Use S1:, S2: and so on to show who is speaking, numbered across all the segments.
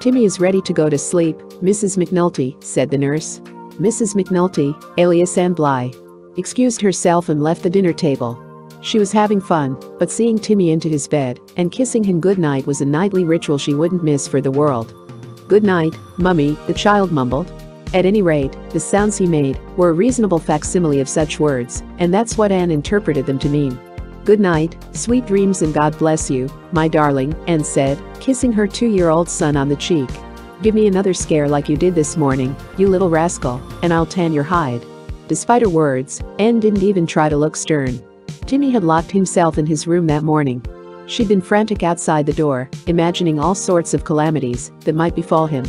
S1: Timmy is ready to go to sleep, Mrs. McNulty, said the nurse. Mrs. McNulty, alias Ann Blyth, excused herself and left the dinner table. She was having fun, but seeing Timmy into his bed and kissing him goodnight was a nightly ritual she wouldn't miss for the world. Good night, mummy, the child mumbled. At any rate, the sounds he made were a reasonable facsimile of such words, and that's what Ann interpreted them to mean. Good night, sweet dreams and God bless you, my darling, Ann said, kissing her two-year-old son on the cheek. Give me another scare like you did this morning, you little rascal, and I'll tan your hide. Despite her words, Ann didn't even try to look stern. Timmy had locked himself in his room that morning. She'd been frantic outside the door, imagining all sorts of calamities that might befall him.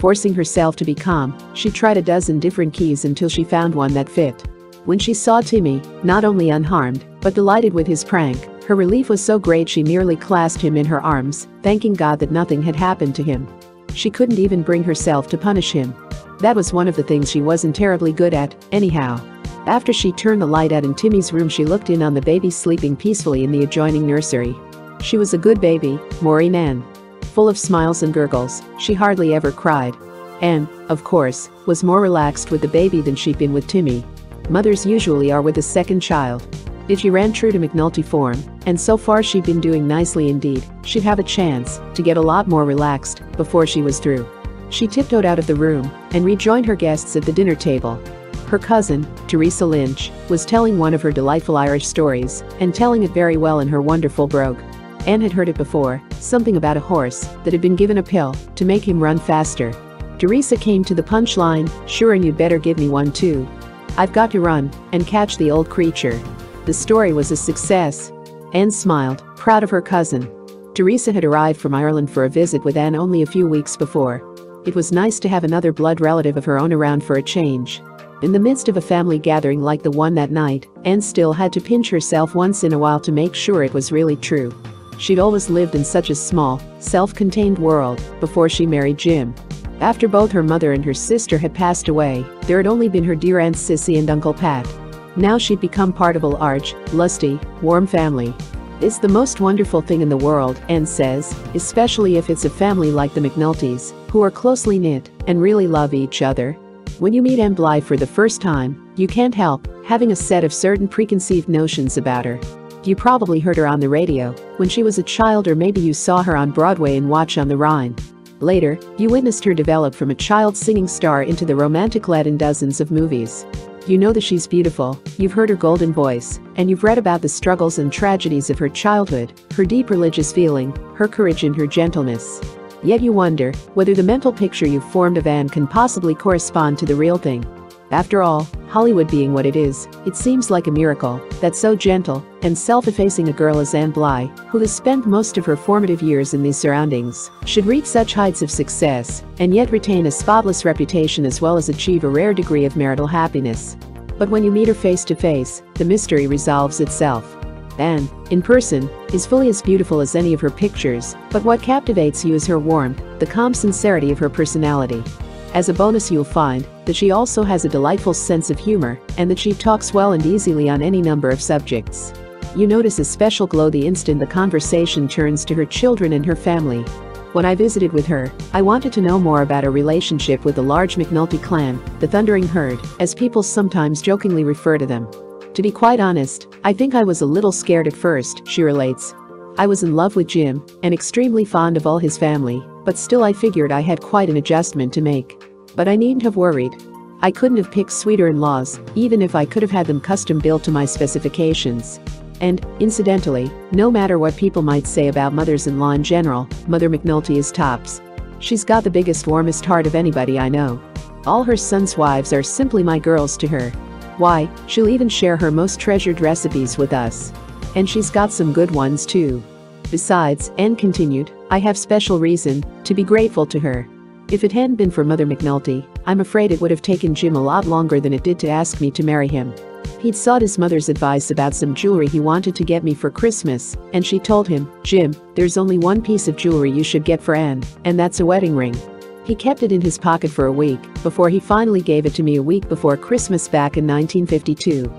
S1: Forcing herself to be calm, she tried a dozen different keys until she found one that fit. When she saw Timmy, not only unharmed, but delighted with his prank, her relief was so great she nearly clasped him in her arms, thanking God that nothing had happened to him. She couldn't even bring herself to punish him. That was one of the things she wasn't terribly good at, anyhow. After she turned the light out in Timmy's room she looked in on the baby sleeping peacefully in the adjoining nursery. She was a good baby, Maureen Ann. Full of smiles and gurgles, she hardly ever cried. Ann, of course, was more relaxed with the baby than she'd been with Timmy. Mothers usually are with a second child. If she ran true to McNulty form, and so far she'd been doing nicely indeed, she'd have a chance to get a lot more relaxed before she was through. She tiptoed out of the room and rejoined her guests at the dinner table. Her cousin, Teresa Lynch, was telling one of her delightful Irish stories and telling it very well in her wonderful brogue. Ann had heard it before, something about a horse that had been given a pill to make him run faster. Teresa came to the punchline, sure and you'd better give me one too. I've got to run and catch the old creature. The story was a success. Ann smiled, proud of her cousin. Teresa had arrived from Ireland for a visit with Ann only a few weeks before. It was nice to have another blood relative of her own around for a change. In the midst of a family gathering like the one that night, Ann still had to pinch herself once in a while to make sure it was really true. She'd always lived in such a small, self-contained world before she married Jim. After both her mother and her sister had passed away, there had only been her dear Aunt Sissy and Uncle Pat. Now she'd become part of a large, lusty, warm family. It's the most wonderful thing in the world, Ann says, especially if it's a family like the McNultys, who are closely knit and really love each other, when you meet Ann Blyth for the first time, you can't help having a set of certain preconceived notions about her. You probably heard her on the radio when she was a child or maybe you saw her on Broadway in Watch on the Rhine. Later, you witnessed her develop from a child singing star into the romantic lead in dozens of movies. You know that she's beautiful, you've heard her golden voice, and you've read about the struggles and tragedies of her childhood, her deep religious feeling, her courage and her gentleness. Yet you wonder whether the mental picture you've formed of Ann can possibly correspond to the real thing. After all, Hollywood being what it is, it seems like a miracle that so gentle and self-effacing a girl as Ann Blyth, who has spent most of her formative years in these surroundings, should reach such heights of success and yet retain a spotless reputation as well as achieve a rare degree of marital happiness. But when you meet her face to face, the mystery resolves itself. Ann, in person, is fully as beautiful as any of her pictures, but what captivates you is her warmth, the calm sincerity of her personality. As a bonus you'll find that she also has a delightful sense of humor and that she talks well and easily on any number of subjects. You notice a special glow the instant the conversation turns to her children and her family. When I visited with her, I wanted to know more about her relationship with the large McNulty clan, the Thundering Herd, as people sometimes jokingly refer to them. To be quite honest, I think I was a little scared at first, she relates. I was in love with Jim and extremely fond of all his family, but still I figured I had quite an adjustment to make. But I needn't have worried. I couldn't have picked sweeter in-laws, even if I could have had them custom built to my specifications. And, incidentally, no matter what people might say about mothers-in-law in general, Mother McNulty is tops. She's got the biggest warmest heart of anybody I know. All her sons' wives are simply my girls to her, why, she'll even share her most treasured recipes with us. And she's got some good ones too. Besides, Ann continued, I have special reason to be grateful to her. If it hadn't been for Mother McNulty, I'm afraid it would have taken Jim a lot longer than it did to ask me to marry him. He'd sought his mother's advice about some jewelry he wanted to get me for Christmas, and she told him, Jim, there's only one piece of jewelry you should get for Ann, and that's a wedding ring. He kept it in his pocket for a week before he finally gave it to me a week before Christmas back in 1952.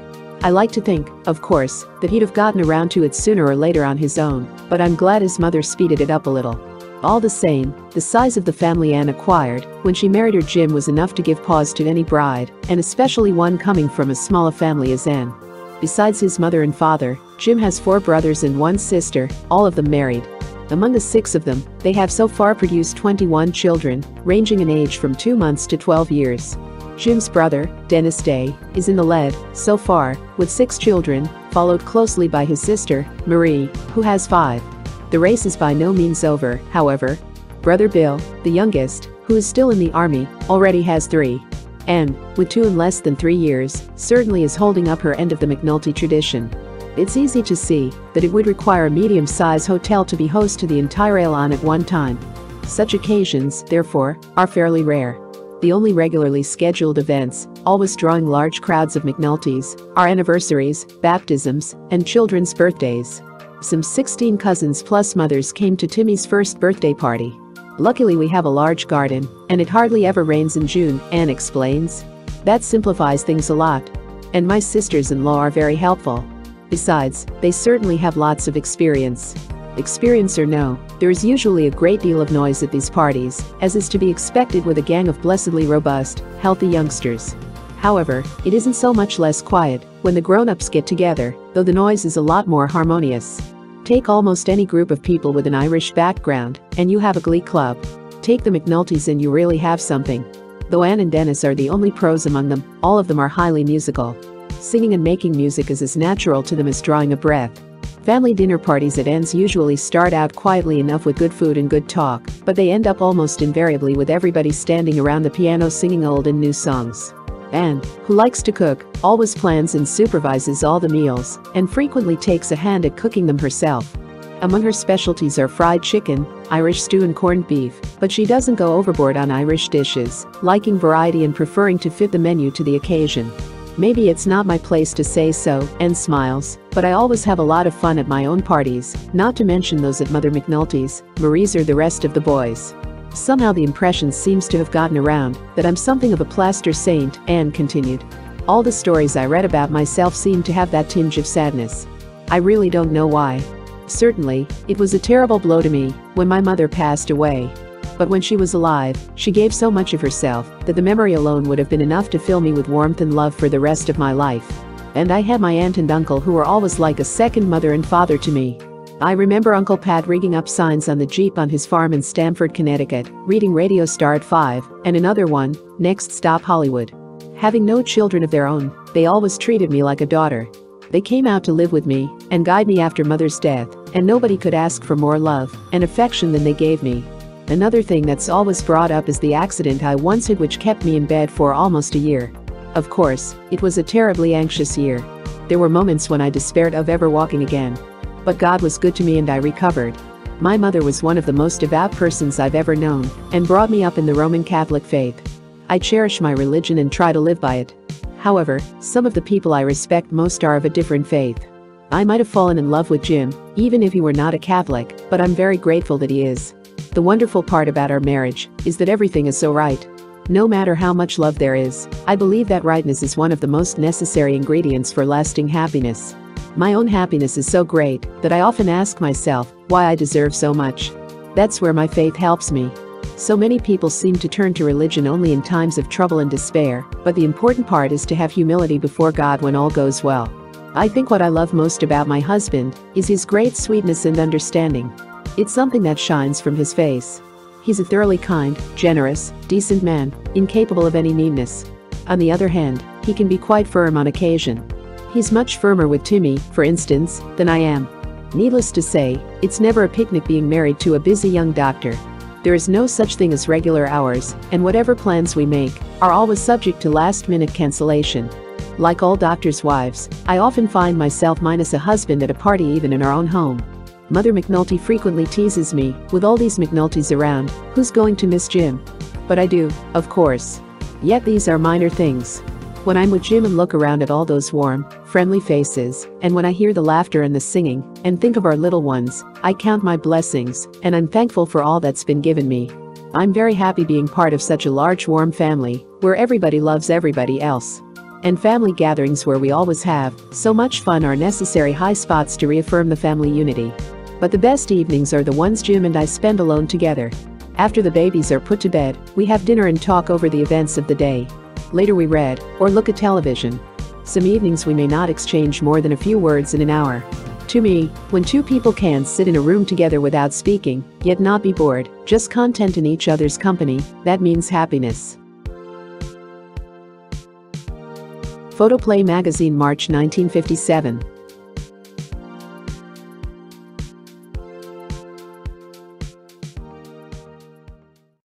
S1: I like to think, of course, that he'd have gotten around to it sooner or later on his own, but I'm glad his mother speeded it up a little. All the same, the size of the family Ann acquired when she married her Jim was enough to give pause to any bride, and especially one coming from as small a family as Ann. Besides his mother and father, Jim has four brothers and one sister, all of them married. Among the six of them, they have so far produced 21 children, ranging in age from 2 months to 12 years. Jim's brother, Dennis Day, is in the lead, so far, with six children, followed closely by his sister, Marie, who has five. The race is by no means over, however. Brother Bill, the youngest, who is still in the army, already has three. Ann, with two in less than three years, certainly is holding up her end of the McNulty tradition. It's easy to see that it would require a medium-sized hotel to be host to the entire Elan at one time. Such occasions, therefore, are fairly rare. The only regularly scheduled events, always drawing large crowds of McNultys, are anniversaries, baptisms, and children's birthdays. Some 16 cousins plus mothers came to Timmy's first birthday party. Luckily we have a large garden, and it hardly ever rains in June, Ann explains. That simplifies things a lot. And my sisters-in-law are very helpful. Besides, they certainly have lots of experience. Experience or no, there is usually a great deal of noise at these parties, as is to be expected with a gang of blessedly robust, healthy youngsters. However, it isn't so much less quiet when the grown-ups get together, though the noise is a lot more harmonious. Take almost any group of people with an Irish background, and you have a glee club. Take the McNultys and you really have something. Though Ann and Dennis are the only pros among them, all of them are highly musical. Singing and making music is as natural to them as drawing a breath. Family dinner parties at Ann's usually start out quietly enough with good food and good talk, but they end up almost invariably with everybody standing around the piano singing old and new songs. Ann, who likes to cook, always plans and supervises all the meals, and frequently takes a hand at cooking them herself. Among her specialties are fried chicken, Irish stew and corned beef, but she doesn't go overboard on Irish dishes, liking variety and preferring to fit the menu to the occasion. Maybe it's not my place to say so, Ann smiles, but I always have a lot of fun at my own parties, not to mention those at Mother McNulty's, Marie's or the rest of the boys. Somehow the impression seems to have gotten around that I'm something of a plaster saint, Ann continued. All the stories I read about myself seem to have that tinge of sadness. I really don't know why. Certainly, it was a terrible blow to me when my mother passed away, but when she was alive, she gave so much of herself that the memory alone would have been enough to fill me with warmth and love for the rest of my life. And I had my aunt and uncle who were always like a second mother and father to me. I remember Uncle Pat rigging up signs on the Jeep on his farm in Stamford, Connecticut, reading Radio Star at 5, and another one, Next Stop Hollywood. Having no children of their own, they always treated me like a daughter. They came out to live with me and guide me after mother's death, and nobody could ask for more love and affection than they gave me. Another thing that's always brought up is the accident I once had which kept me in bed for almost a year. Of course, it was a terribly anxious year. There were moments when I despaired of ever walking again. But God was good to me and I recovered. My mother was one of the most devout persons I've ever known and brought me up in the Roman Catholic faith. I cherish my religion and try to live by it. However, some of the people I respect most are of a different faith. I might have fallen in love with Jim, even if he were not a Catholic, but I'm very grateful that he is. The wonderful part about our marriage is that everything is so right. No matter how much love there is, I believe that rightness is one of the most necessary ingredients for lasting happiness. My own happiness is so great that I often ask myself why I deserve so much. That's where my faith helps me. So many people seem to turn to religion only in times of trouble and despair, but the important part is to have humility before God when all goes well. I think what I love most about my husband is his great sweetness and understanding. It's something that shines from his face. He's a thoroughly kind, generous, decent man, incapable of any meanness. On the other hand, he can be quite firm on occasion. He's much firmer with Timmy, for instance, than I am. Needless to say, it's never a picnic being married to a busy young doctor. There is no such thing as regular hours, and whatever plans we make are always subject to last-minute cancellation. Like all doctors' wives, I often find myself minus a husband at a party even in our own home. Mother McNulty frequently teases me, with all these McNultys around, who's going to miss Jim? But I do, of course. Yet these are minor things. When I'm with Jim and look around at all those warm, friendly faces, and when I hear the laughter and the singing, and think of our little ones, I count my blessings, and I'm thankful for all that's been given me. I'm very happy being part of such a large warm family, where everybody loves everybody else. And family gatherings where we always have so much fun are necessary high spots to reaffirm the family unity. But the best evenings are the ones Jim and I spend alone together. After the babies are put to bed, we have dinner and talk over the events of the day. Later we read, or look at television. Some evenings we may not exchange more than a few words in an hour. To me, when two people can sit in a room together without speaking, yet not be bored, just content in each other's company, that means happiness. Photoplay magazine March 1957